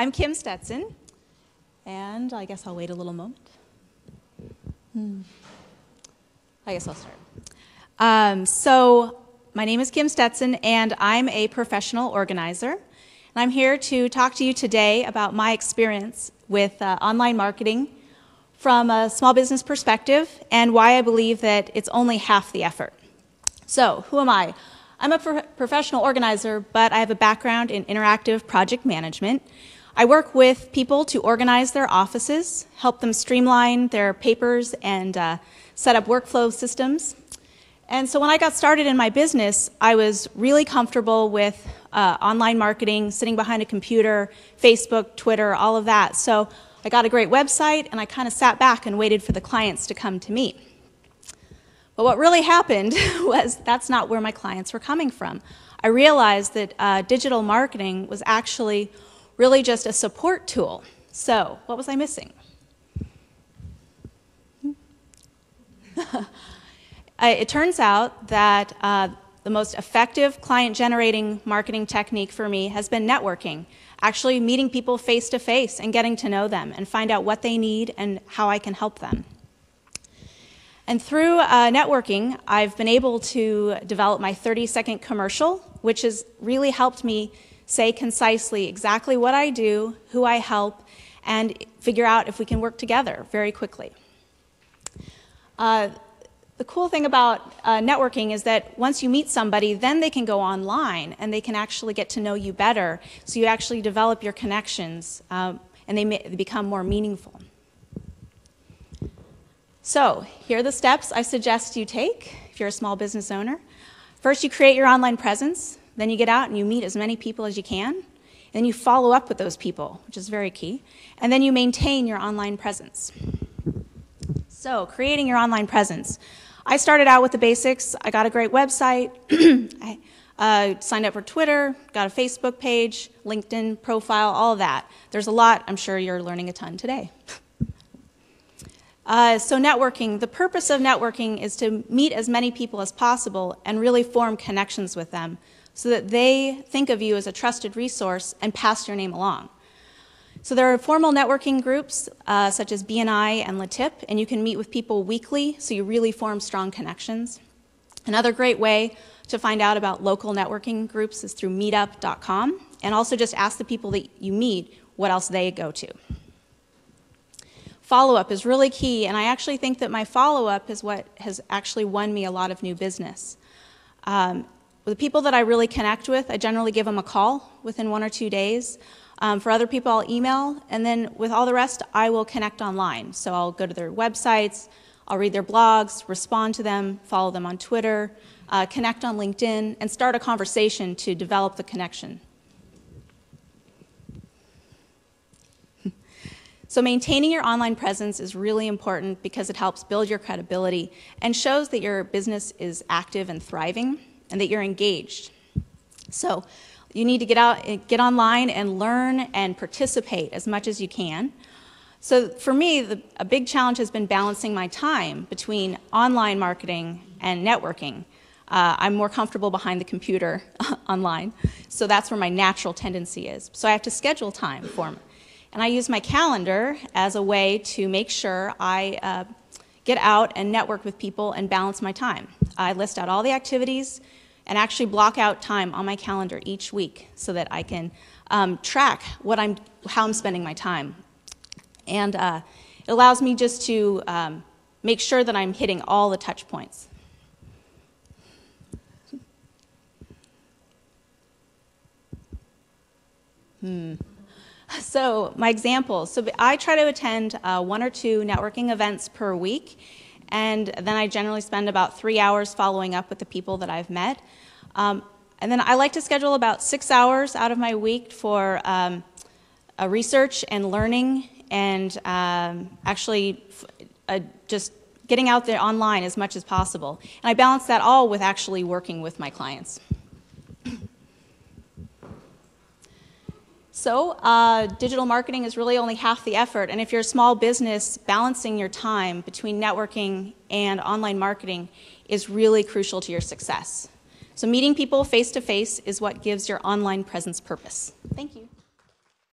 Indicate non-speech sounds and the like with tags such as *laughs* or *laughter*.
I'm Kim Stetson, and I guess I'll wait a little moment. Hmm. I guess I'll start. Um, so, my name is Kim Stetson, and I'm a professional organizer. And I'm here to talk to you today about my experience with uh, online marketing from a small business perspective and why I believe that it's only half the effort. So, who am I? I'm a pro professional organizer, but I have a background in interactive project management. I work with people to organize their offices, help them streamline their papers, and uh, set up workflow systems. And so when I got started in my business, I was really comfortable with uh, online marketing, sitting behind a computer, Facebook, Twitter, all of that. So I got a great website, and I kind of sat back and waited for the clients to come to me. But what really happened *laughs* was that's not where my clients were coming from. I realized that uh, digital marketing was actually really just a support tool. So, what was I missing? *laughs* it turns out that uh, the most effective client generating marketing technique for me has been networking, actually meeting people face to face and getting to know them and find out what they need and how I can help them. And through uh, networking, I've been able to develop my 30 second commercial, which has really helped me say concisely exactly what I do, who I help, and figure out if we can work together very quickly. Uh, the cool thing about uh, networking is that once you meet somebody, then they can go online and they can actually get to know you better. So you actually develop your connections um, and they, they become more meaningful. So, here are the steps I suggest you take if you're a small business owner. First, you create your online presence. Then you get out and you meet as many people as you can. Then you follow up with those people, which is very key. And then you maintain your online presence. So, creating your online presence. I started out with the basics. I got a great website. *clears throat* I uh, signed up for Twitter, got a Facebook page, LinkedIn profile, all of that. There's a lot. I'm sure you're learning a ton today. *laughs* Uh, so networking, the purpose of networking is to meet as many people as possible and really form connections with them so that they think of you as a trusted resource and pass your name along. So there are formal networking groups uh, such as BNI and LeTip, and you can meet with people weekly so you really form strong connections. Another great way to find out about local networking groups is through meetup.com, and also just ask the people that you meet what else they go to follow up is really key, and I actually think that my follow up is what has actually won me a lot of new business. Um, the people that I really connect with, I generally give them a call within one or two days. Um, for other people, I'll email, and then with all the rest, I will connect online. So I'll go to their websites, I'll read their blogs, respond to them, follow them on Twitter, uh, connect on LinkedIn, and start a conversation to develop the connection. *laughs* So maintaining your online presence is really important because it helps build your credibility and shows that your business is active and thriving and that you're engaged. So you need to get out, get online and learn and participate as much as you can. So for me, the, a big challenge has been balancing my time between online marketing and networking. Uh, I'm more comfortable behind the computer *laughs* online, so that's where my natural tendency is. So I have to schedule time for me. and I use my calendar as a way to make sure I uh, get out and network with people and balance my time. I list out all the activities and actually block out time on my calendar each week so that I can um, track what I'm, how I'm spending my time. And uh, it allows me just to um, make sure that I'm hitting all the touch points. Hmm. So my examples, so I try to attend uh, one or two networking events per week, and then I generally spend about three hours following up with the people that I've met. Um, and then I like to schedule about six hours out of my week for um, research and learning and um, actually uh, just getting out there online as much as possible. And I balance that all with actually working with my clients. So uh, digital marketing is really only half the effort. And if you're a small business, balancing your time between networking and online marketing is really crucial to your success. So meeting people face to face is what gives your online presence purpose. Thank you.